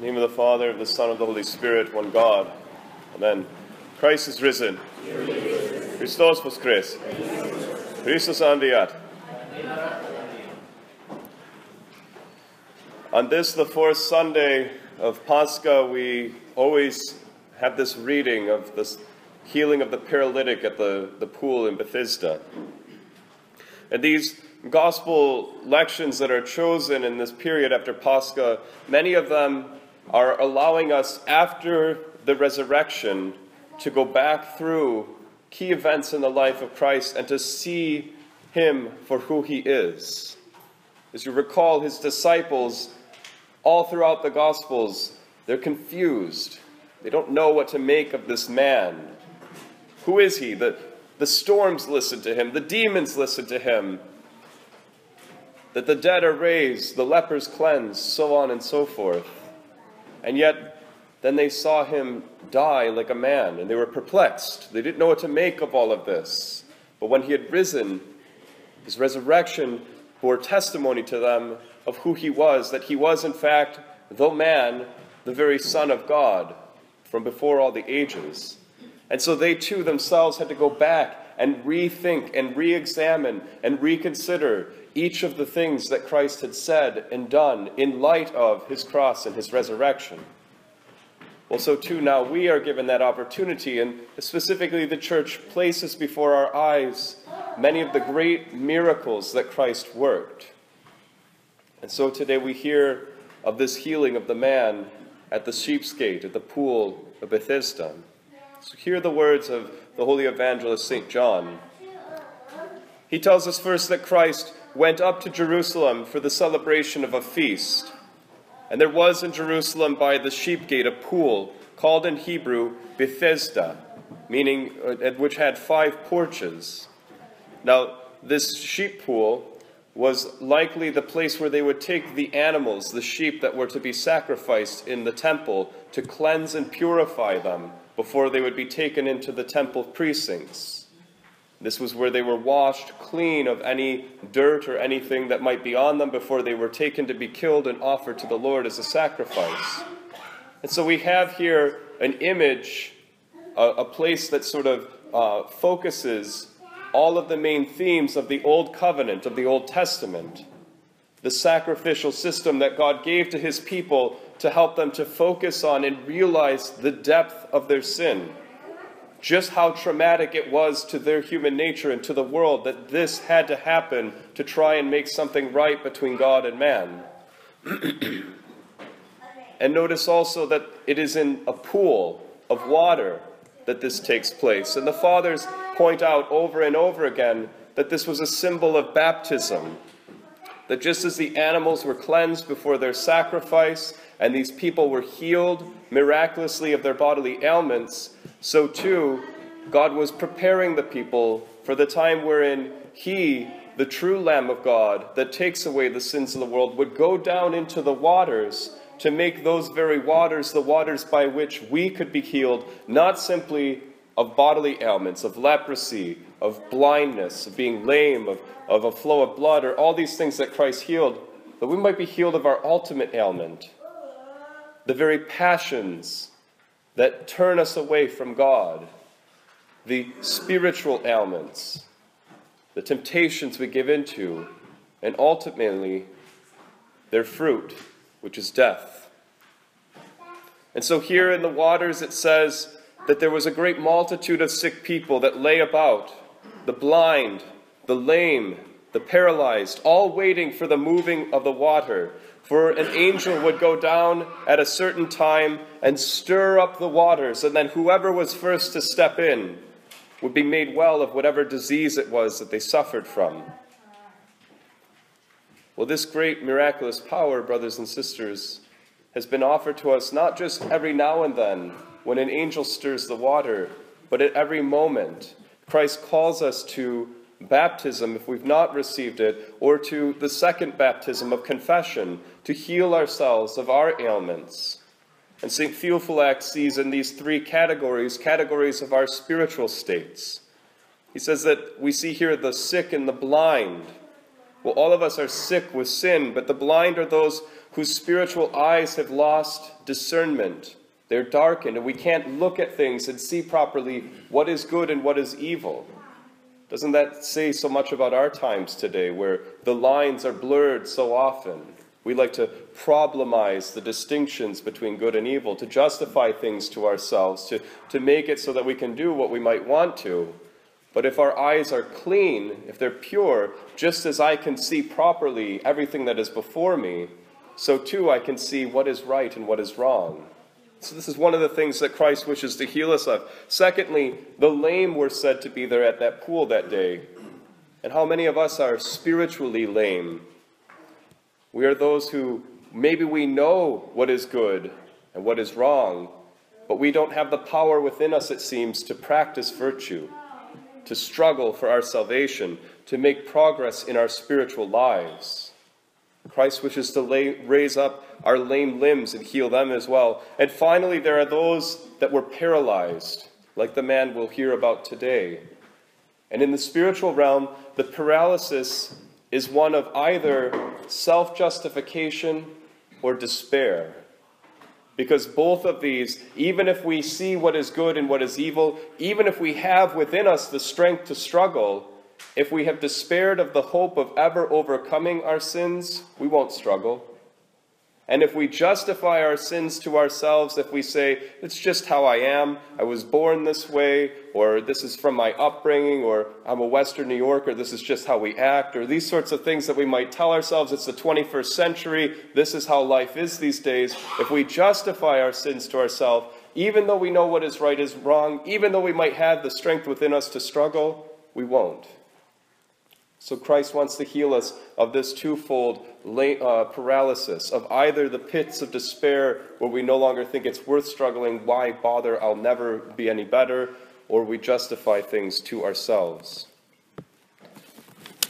In the name of the Father, of the Son, of the Holy Spirit, one God. Amen. Christ is risen. Christos voskrese. Christus andiat. On this, the fourth Sunday of Pascha, we always have this reading of this healing of the paralytic at the, the pool in Bethesda. And these gospel lections that are chosen in this period after Pascha, many of them are allowing us after the resurrection to go back through key events in the life of Christ and to see him for who he is. As you recall, his disciples, all throughout the Gospels, they're confused. They don't know what to make of this man. Who is he? The, the storms listen to him, the demons listen to him, that the dead are raised, the lepers cleansed, so on and so forth. And yet, then they saw him die like a man, and they were perplexed. They didn't know what to make of all of this. But when he had risen, his resurrection bore testimony to them of who he was, that he was, in fact, though man, the very Son of God from before all the ages. And so they too themselves had to go back and rethink and re examine and reconsider each of the things that Christ had said and done in light of his cross and his resurrection. Well, so too now we are given that opportunity, and specifically the church places before our eyes many of the great miracles that Christ worked. And so today we hear of this healing of the man at the sheep's gate, at the pool of Bethesda. So hear the words of the holy evangelist St. John. He tells us first that Christ went up to Jerusalem for the celebration of a feast. And there was in Jerusalem by the sheep gate a pool called in Hebrew Bethesda, meaning uh, which had five porches. Now, this sheep pool was likely the place where they would take the animals, the sheep that were to be sacrificed in the temple, to cleanse and purify them before they would be taken into the temple precincts. This was where they were washed clean of any dirt or anything that might be on them before they were taken to be killed and offered to the Lord as a sacrifice. And so we have here an image, a, a place that sort of uh, focuses all of the main themes of the Old Covenant, of the Old Testament. The sacrificial system that God gave to his people to help them to focus on and realize the depth of their sin just how traumatic it was to their human nature and to the world that this had to happen to try and make something right between God and man. and notice also that it is in a pool of water that this takes place. And the fathers point out over and over again that this was a symbol of baptism. That just as the animals were cleansed before their sacrifice, and these people were healed miraculously of their bodily ailments, so too God was preparing the people for the time wherein He, the true Lamb of God that takes away the sins of the world, would go down into the waters to make those very waters the waters by which we could be healed, not simply of bodily ailments, of leprosy, of blindness, of being lame, of, of a flow of blood, or all these things that Christ healed, but we might be healed of our ultimate ailment, the very passions that turn us away from God, the spiritual ailments, the temptations we give into, and ultimately their fruit, which is death. And so here in the waters it says that there was a great multitude of sick people that lay about, the blind, the lame, the paralyzed, all waiting for the moving of the water. For an angel would go down at a certain time and stir up the waters, and then whoever was first to step in would be made well of whatever disease it was that they suffered from. Well, this great miraculous power, brothers and sisters, has been offered to us not just every now and then when an angel stirs the water, but at every moment. Christ calls us to baptism if we've not received it, or to the second baptism of confession to heal ourselves of our ailments. And St. Theophylact sees in these three categories categories of our spiritual states. He says that we see here the sick and the blind, Well, all of us are sick with sin, but the blind are those whose spiritual eyes have lost discernment. They're darkened, and we can't look at things and see properly what is good and what is evil. Doesn't that say so much about our times today, where the lines are blurred so often? We like to problemize the distinctions between good and evil, to justify things to ourselves, to, to make it so that we can do what we might want to. But if our eyes are clean, if they're pure, just as I can see properly everything that is before me, so too I can see what is right and what is wrong. So, this is one of the things that Christ wishes to heal us of. Secondly, the lame were said to be there at that pool that day. And how many of us are spiritually lame? We are those who maybe we know what is good and what is wrong, but we don't have the power within us, it seems, to practice virtue to struggle for our salvation, to make progress in our spiritual lives. Christ wishes to lay, raise up our lame limbs and heal them as well. And finally, there are those that were paralyzed, like the man we'll hear about today. And in the spiritual realm, the paralysis is one of either self justification or despair. Because both of these, even if we see what is good and what is evil, even if we have within us the strength to struggle, if we have despaired of the hope of ever overcoming our sins, we won't struggle. And if we justify our sins to ourselves, if we say, it's just how I am, I was born this way, or this is from my upbringing, or I'm a Western New Yorker, this is just how we act, or these sorts of things that we might tell ourselves, it's the 21st century, this is how life is these days, if we justify our sins to ourselves, even though we know what is right is wrong, even though we might have the strength within us to struggle, we won't. So Christ wants to heal us of this twofold uh, paralysis, of either the pits of despair where we no longer think it's worth struggling, why bother, I'll never be any better, or we justify things to ourselves.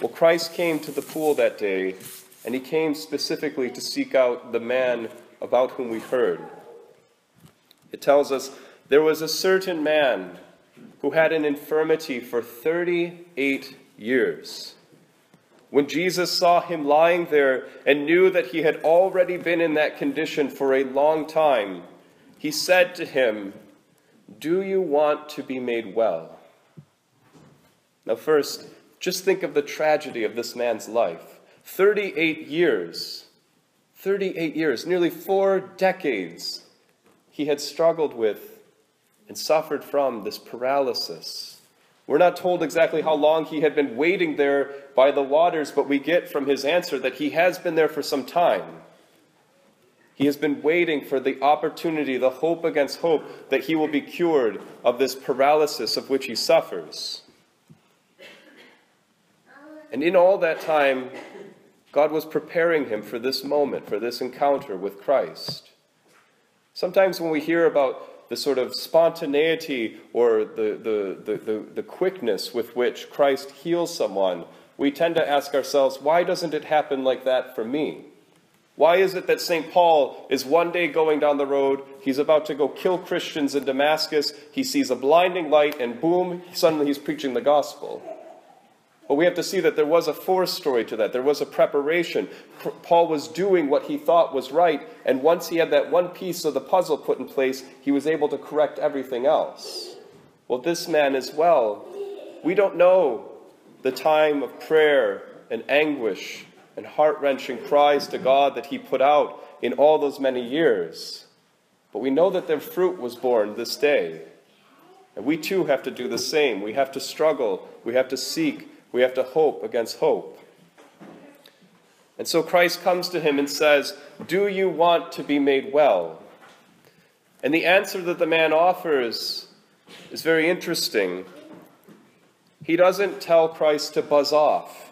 Well, Christ came to the pool that day, and he came specifically to seek out the man about whom we heard. It tells us there was a certain man who had an infirmity for 38 years. When Jesus saw him lying there and knew that he had already been in that condition for a long time, he said to him, Do you want to be made well? Now, first, just think of the tragedy of this man's life 38 years. 38 years, nearly four decades, he had struggled with and suffered from this paralysis we're not told exactly how long he had been waiting there by the waters, but we get from his answer that he has been there for some time. He has been waiting for the opportunity, the hope against hope, that he will be cured of this paralysis of which he suffers. And in all that time, God was preparing him for this moment, for this encounter with Christ. Sometimes when we hear about the sort of spontaneity or the, the, the, the, the quickness with which Christ heals someone, we tend to ask ourselves, why doesn't it happen like that for me? Why is it that St. Paul is one day going down the road, he's about to go kill Christians in Damascus, he sees a blinding light, and boom, suddenly he's preaching the gospel? But we have to see that there was a story to that. There was a preparation. Paul was doing what he thought was right, and once he had that one piece of the puzzle put in place, he was able to correct everything else. Well, this man as well, we don't know the time of prayer and anguish and heart wrenching cries to God that he put out in all those many years. But we know that their fruit was born this day. And we too have to do the same. We have to struggle, we have to seek, we have to hope against hope. And so Christ comes to him and says, Do you want to be made well? And the answer that the man offers is very interesting. He doesn't tell Christ to buzz off.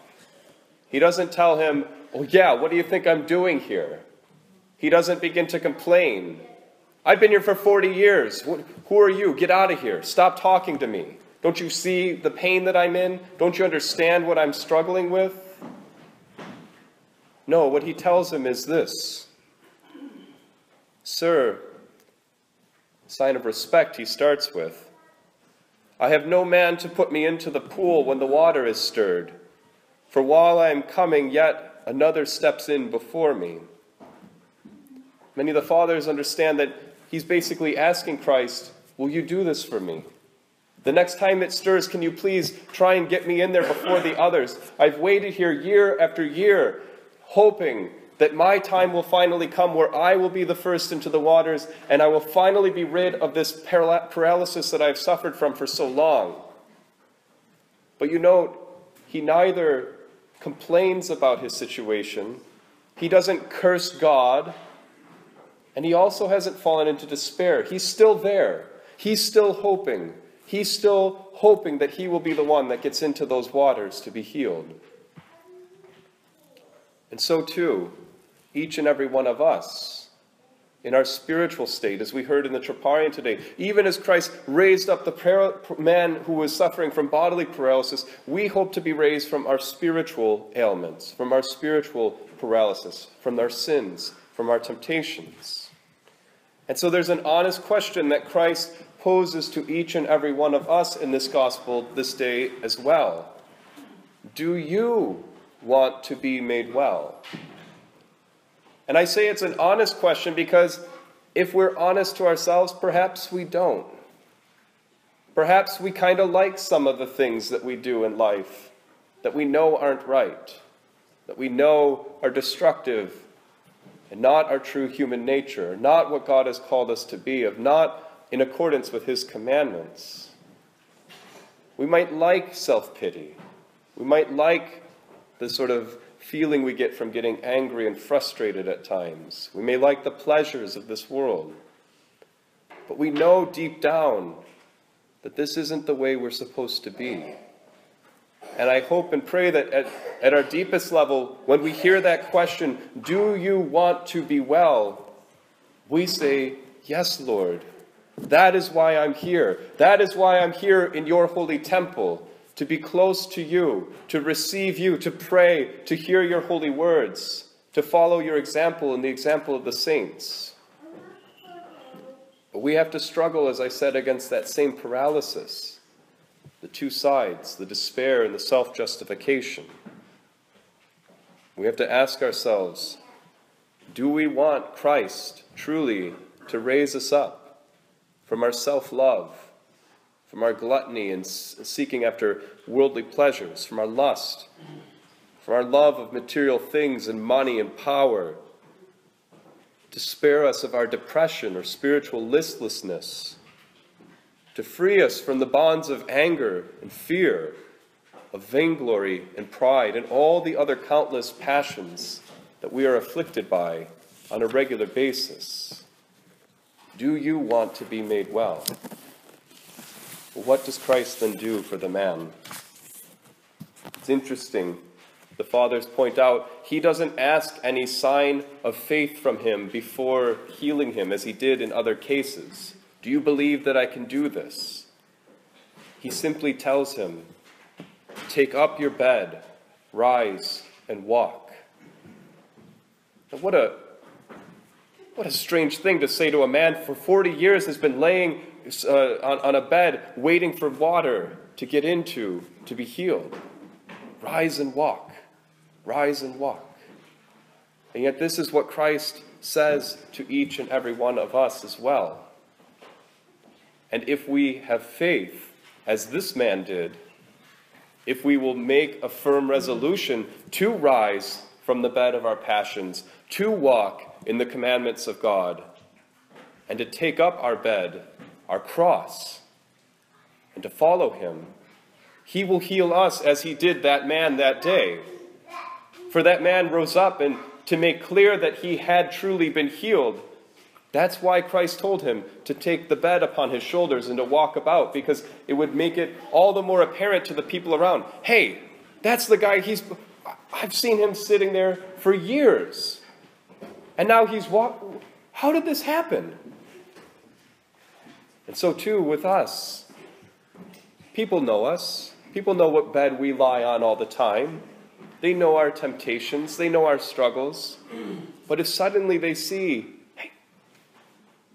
He doesn't tell him, Oh, yeah, what do you think I'm doing here? He doesn't begin to complain. I've been here for 40 years. Who are you? Get out of here. Stop talking to me. Don't you see the pain that I'm in? Don't you understand what I'm struggling with? No, what he tells him is this Sir, sign of respect he starts with. I have no man to put me into the pool when the water is stirred. For while I am coming, yet another steps in before me. Many of the fathers understand that he's basically asking Christ, Will you do this for me? The next time it stirs, can you please try and get me in there before the others? I've waited here year after year, hoping that my time will finally come where I will be the first into the waters and I will finally be rid of this paralysis that I've suffered from for so long. But you note, he neither complains about his situation, he doesn't curse God, and he also hasn't fallen into despair. He's still there. He's still hoping. He's still hoping that he will be the one that gets into those waters to be healed. And so, too, each and every one of us in our spiritual state, as we heard in the Troparion today, even as Christ raised up the man who was suffering from bodily paralysis, we hope to be raised from our spiritual ailments, from our spiritual paralysis, from our sins, from our temptations. And so there's an honest question that Christ poses to each and every one of us in this gospel this day as well. Do you want to be made well? And I say it's an honest question because if we're honest to ourselves, perhaps we don't. Perhaps we kind of like some of the things that we do in life that we know aren't right, that we know are destructive and not our true human nature, not what God has called us to be, of not in accordance with His commandments. We might like self pity. We might like the sort of feeling we get from getting angry and frustrated at times. We may like the pleasures of this world. But we know deep down that this isn't the way we're supposed to be. And I hope and pray that at, at our deepest level, when we hear that question, do you want to be well? We say, Yes, Lord. That is why I'm here. That is why I'm here in your holy temple, to be close to you, to receive you, to pray, to hear your holy words, to follow your example and the example of the saints. But we have to struggle, as I said, against that same paralysis the two sides, the despair and the self justification. We have to ask ourselves do we want Christ truly to raise us up from our self love, from our gluttony and seeking after worldly pleasures, from our lust, from our love of material things and money and power, to spare us of our depression or spiritual listlessness? to free us from the bonds of anger and fear, of vainglory and pride, and all the other countless passions that we are afflicted by on a regular basis. Do you want to be made well? what does Christ then do for the man? It's interesting. The fathers point out he doesn't ask any sign of faith from him before healing him as he did in other cases. Do you believe that I can do this? He simply tells him, Take up your bed, rise, and walk. Now, what a what a strange thing to say to a man for 40 years has been laying uh, on, on a bed waiting for water to get into to be healed. Rise and walk. Rise and walk. And yet, this is what Christ says to each and every one of us as well. And if we have faith, as this man did, if we will make a firm resolution to rise from the bed of our passions, to walk in the commandments of God, and to take up our bed, our cross, and to follow him, he will heal us as he did that man that day. For that man rose up and to make clear that he had truly been healed that's why Christ told him to take the bed upon his shoulders and to walk about, because it would make it all the more apparent to the people around hey, that's the guy, he's, I've seen him sitting there for years. And now he's walk. How did this happen? And so, too, with us. People know us. People know what bed we lie on all the time. They know our temptations. They know our struggles. But if suddenly they see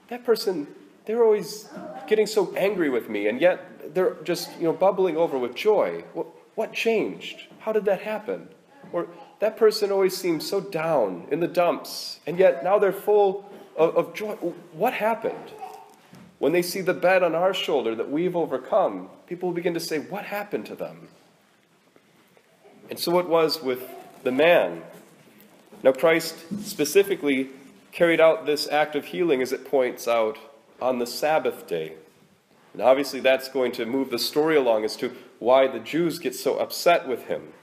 that person, they're always getting so angry with me, and yet they're just, you know, bubbling over with joy. What, what changed? How did that happen? Or that person always seemed so down in the dumps, and yet now they're full of, of joy. What happened? When they see the bed on our shoulder that we've overcome, people begin to say, What happened to them? And so it was with the man. Now, Christ specifically carried out this act of healing, as it points out, on the Sabbath day. And obviously, that's going to move the story along as to why the Jews get so upset with him.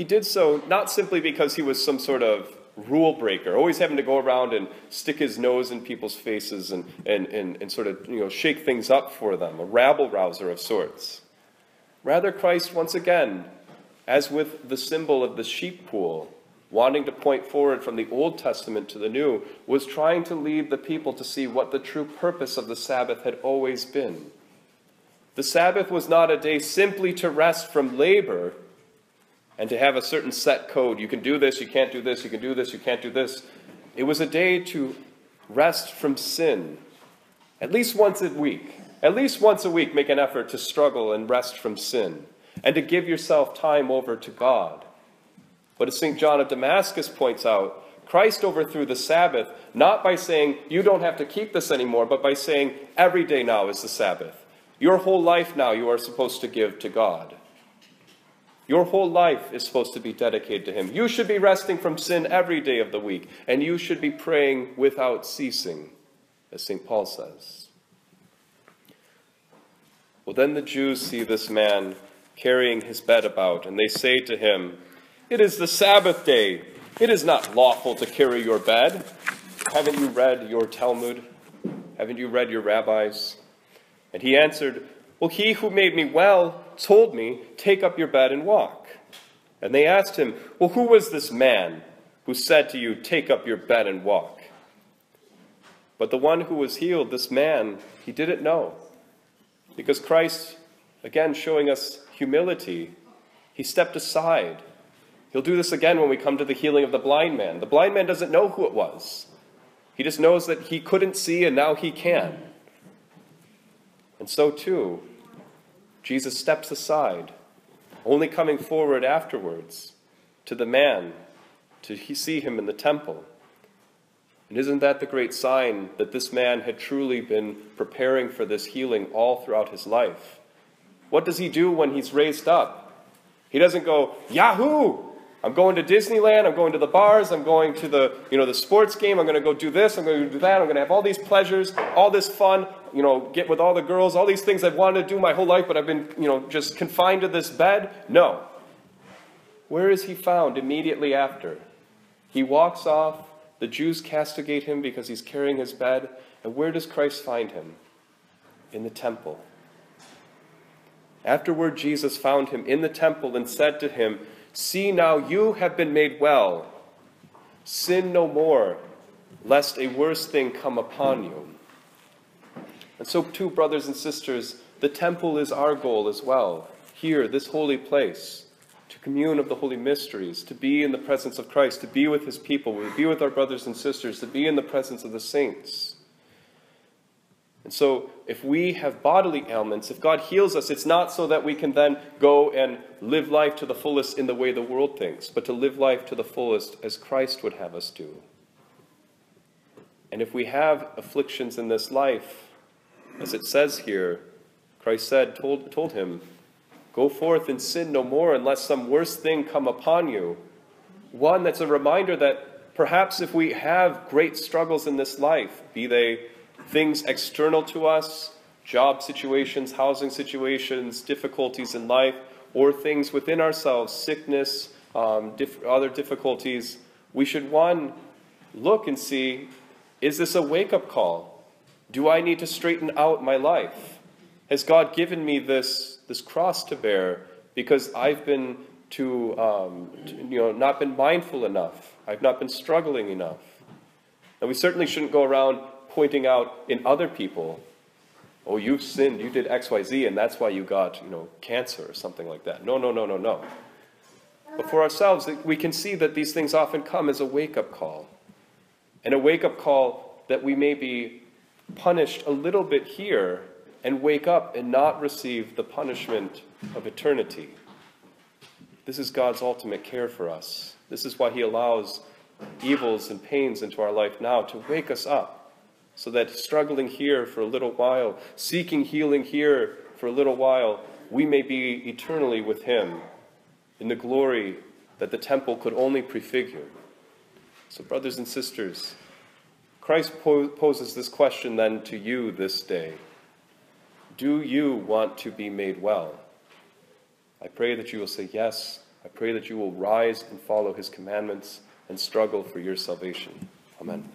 He did so not simply because he was some sort of rule breaker, always having to go around and stick his nose in people's faces and, and, and, and sort of you know, shake things up for them, a rabble rouser of sorts. Rather, Christ, once again, as with the symbol of the sheep pool, wanting to point forward from the Old Testament to the New, was trying to lead the people to see what the true purpose of the Sabbath had always been. The Sabbath was not a day simply to rest from labor and to have a certain set code. You can do this, you can't do this, you can do this, you can't do this. It was a day to rest from sin, at least once a week. At least once a week, make an effort to struggle and rest from sin and to give yourself time over to God. But as St. John of Damascus points out, Christ overthrew the Sabbath not by saying, you don't have to keep this anymore, but by saying, every day now is the Sabbath. Your whole life now you are supposed to give to God. Your whole life is supposed to be dedicated to Him. You should be resting from sin every day of the week, and you should be praying without ceasing, as St. Paul says. Well, then the Jews see this man carrying his bed about, and they say to him, it is the Sabbath day. It is not lawful to carry your bed. Haven't you read your Talmud? Haven't you read your rabbis? And he answered, Well, he who made me well told me, Take up your bed and walk. And they asked him, Well, who was this man who said to you, Take up your bed and walk? But the one who was healed, this man, he didn't know. Because Christ, again showing us humility, he stepped aside He'll do this again when we come to the healing of the blind man. The blind man doesn't know who it was, he just knows that he couldn't see and now he can. And so, too, Jesus steps aside, only coming forward afterwards to the man to see him in the temple. And isn't that the great sign that this man had truly been preparing for this healing all throughout his life? What does he do when he's raised up? He doesn't go, Yahoo! I'm going to Disneyland, I'm going to the bars, I'm going to the, you know, the sports game, I'm going to go do this, I'm going to do that, I'm going to have all these pleasures, all this fun, you know, get with all the girls, all these things I've wanted to do my whole life, but I've been, you know, just confined to this bed. No. Where is he found immediately after? He walks off, the Jews castigate him because he's carrying his bed, and where does Christ find him? In the temple. Afterward, Jesus found him in the temple and said to him, See now, you have been made well. Sin no more, lest a worse thing come upon you. And so, too, brothers and sisters, the temple is our goal as well. Here, this holy place, to commune of the holy mysteries, to be in the presence of Christ, to be with his people, to be with our brothers and sisters, to be in the presence of the saints. And so, if we have bodily ailments, if God heals us, it's not so that we can then go and live life to the fullest in the way the world thinks, but to live life to the fullest as Christ would have us do. And if we have afflictions in this life, as it says here, Christ said, told, told him, Go forth and sin no more unless some worse thing come upon you. One that's a reminder that perhaps if we have great struggles in this life, be they things external to us, job situations, housing situations, difficulties in life, or things within ourselves, sickness, um, diff- other difficulties, we should, one, look and see is this a wake up call? Do I need to straighten out my life? Has God given me this, this cross to bear because I've been too, um, to, you know, not been mindful enough? I've not been struggling enough. And we certainly shouldn't go around pointing out in other people, oh, you've sinned, you did X, Y, Z, and that's why you got, you know, cancer or something like that. No, no, no, no, no. But for ourselves, we can see that these things often come as a wake up call. And a wake up call that we may be punished a little bit here and wake up and not receive the punishment of eternity. This is God's ultimate care for us. This is why He allows evils and pains into our life now to wake us up so that struggling here for a little while, seeking healing here for a little while, we may be eternally with Him in the glory that the temple could only prefigure. So, brothers and sisters, Christ poses this question then to you this day Do you want to be made well? I pray that you will say yes. I pray that you will rise and follow his commandments and struggle for your salvation. Amen.